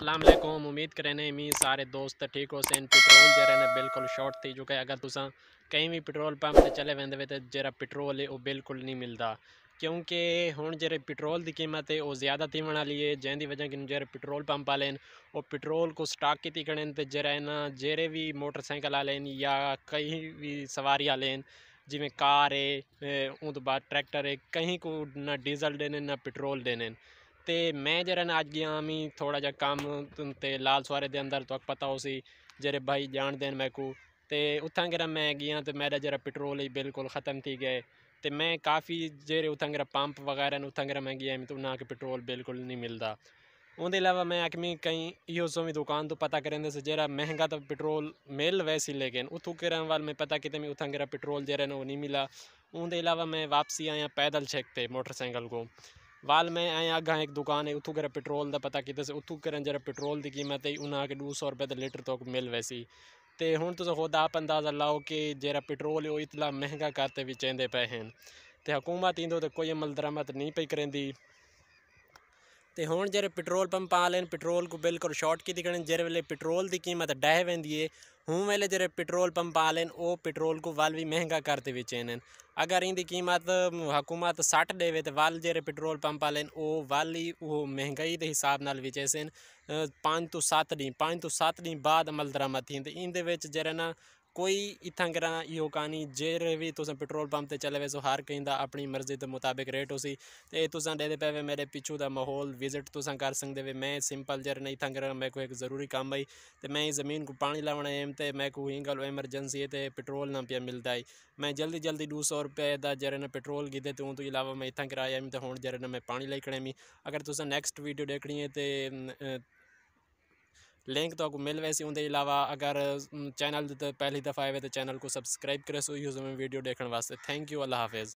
वालेकुम उम्मीद करें ने मी सारे दोस्त ठीक हो, सेन पेट्रोल जरा बिल्कुल शॉर्ट थी चुका है अगर तुसा कहीं भी पेट्रोल पंप ते चले वेंदे वे ते जरा पेट्रोल है वो बिल्कुल नहीं मिलता क्योंकि हुन जेरे पेट्रोल की कीमत है वो ज़्यादा थी वाली है जैंदी वजह कि जेरे पेट्रोल पंप वाले वो पेट्रोल को स्टॉक की करें ते जरा ना जेरे भी मोटरसाइकिल वाले या कहीं भी सवारी वाले जिमें कार है तो बाद ट्रैक्टर है कहीं को ना डीजल देने ना पेट्रोल देने ਤੇ ਮੈਂ ਜਿਹੜਾ ਨਾ ਅੱਜ ਗਿਆ ਮੈਂ ਥੋੜਾ ਜਿਹਾ ਕੰਮ ਤੇ ਲਾਲ ਸਵਾਰੇ ਦੇ ਅੰਦਰ ਤੁਹਾਨੂੰ ਪਤਾ ਹੋ ਸੀ ਜਿਹੜੇ ਭਾਈ ਜਾਣਦੇ ਨੇ ਮੈਕੂ ਤੇ ਉੱਥਾਂ ਜਿਹੜਾ ਮੈਂ ਗਿਆ ਤੇ ਮੇਰਾ ਜਿਹੜਾ ਪੈਟਰੋਲ ਹੀ ਬਿਲਕੁਲ ਖਤਮ ਥੀ ਗਏ ਤੇ ਮੈਂ ਕਾਫੀ ਜਿਹੜੇ ਉੱਥਾਂ ਜਿਹੜਾ ਪੰਪ ਵਗੈਰਾ ਨੇ ਉੱਥਾਂ ਜਿਹੜਾ ਮੈਂ ਗਿਆ ਮੈਂ ਉਹਨਾਂ ਕੇ ਪੈਟਰੋਲ ਬਿਲਕੁਲ ਨਹੀਂ ਮਿਲਦਾ ਉਹਦੇ ਇਲਾਵਾ ਮੈਂ ਆਖਮੀ ਕਈ ਇਹੋ ਸੋ ਵੀ ਦੁਕਾਨ ਤੋਂ ਪਤਾ ਕਰਨ ਸੀ ਜਿਹੜਾ ਮਹਿੰਗਾ ਤਾਂ ਪੈਟਰੋਲ ਮਿਲ ਵੈਸੀ ਲੇਕਿਨ ਉਥੋਂ ਕਰਨ ਵਾਲ ਮੈਂ ਪਤਾ ਕਿਤੇ ਮੈਂ ਉੱਥਾਂ ਜਿਹੜਾ ਪੈਟਰੋਲ ਜਿਹੜਾ ਨੇ ਉਹ ਨਹੀਂ ਮਿਲਾ ਉਹਦੇ ਇਲਾਵਾ ਮੈਂ ਵਾਪਸੀ ਆਇਆ ਪੈਦਲ ਛੇਕ ਤੇ ਮੋਟਰਸਾਈਕਲ ਕੋ ਵਾਲ ਮੈਂ ਆਇਆ ਆਗਾ ਇੱਕ ਦੁਕਾਨ ਹੈ, ਉਥੋਂ ਕਰ ਪੈਟਰੋਲ ਦਾ ਪਤਾ ਕੀਤਾ ਸੀ, ਉਥੋਂ ਕਰਨ ਜਰਾ ਪੈਟਰੋਲ ਦੀ ਕੀਮਤ ਹੈ, ਉਹਨਾਂ ਕੇ 200 ਰੁਪਏ ਦਾ ਲੀਟਰ ਤੋਂ ਮਿਲ ਵੈਸੀ ਤੇ ਹੁਣ ਤੁਸੀਂ ਖੁਦ ਆਪ ਅੰਦਾਜ਼ਾ ਲਾਓ ਕਿ ਜਿਹੜਾ ਪੈਟਰੋਲ ਹੈ ਉਹ ਇਤਲਾ ਮਹਿੰਗਾ ਕਰਤੇ ਵੀ ਚੈਂਦੇ ਪਏ ਹਨ। ਤੇ ਹਕੂਮਤ ਇੰਦੋ ਤੇ ਕੋਈ ਅਮਲ ਦਰਾਮਤ ਨਹੀਂ ਪਈ ਕਰਦੀ। पी करेंदी तो हूँ जे पेट्रोल पंप वाले पेट्रोल को बिल्कुल शॉर्ट की दिखने जेरे वे पेट्रोल की कीमत डह वेंदी है हूँ वेले जे पेट्रोल पंप वाले वो पेट्रोल को वाल भी महंगा करते भी चेन अगर इनकी कीमत हुकूमत सट देवे तो वाल जे पेट्रोल पंप वाले वो वाल ही वो महंगाई के हिसाब नाल विचे पाँच तो सत्त डी पाँच तो सत्त डी बाद अमल दरामद थी इन जरा ना कोई इतना करा यो कहानी जेरे भी तुम पेट्रोल पंप से चले सो हर कहीं अपनी मर्जी के मुताबिक रेट हो सी ते तुसा दे पे मेरे पिछू का माहौल विजिट तुसा कर सकते वे मैं सिंपल जर नहीं इतना मेरे को एक ज़रूरी काम आई तो मैं ज़मीन को पानी लावना एम तो मैं को गल एमरजेंसी है तो पेट्रोल ना पिया मिलता है मैं जल्दी जल्दी दो सौ रुपये का जरे ना पेट्रोल गिदे तो तो इलावा मैं इतना कराया तो हूँ जरे ना मैं पानी लाई खड़े मी अगर तुसा नैक्सट वीडियो देखनी है तो लिंक तो आपको मिल वैसे उनके अलावा अगर चैनल पहली दफ़ा आए तो चैनल को सब्सक्राइब करे सो यूज़ में वीडियो देखने वास्ते थैंक यू अल्लाह हाफिज़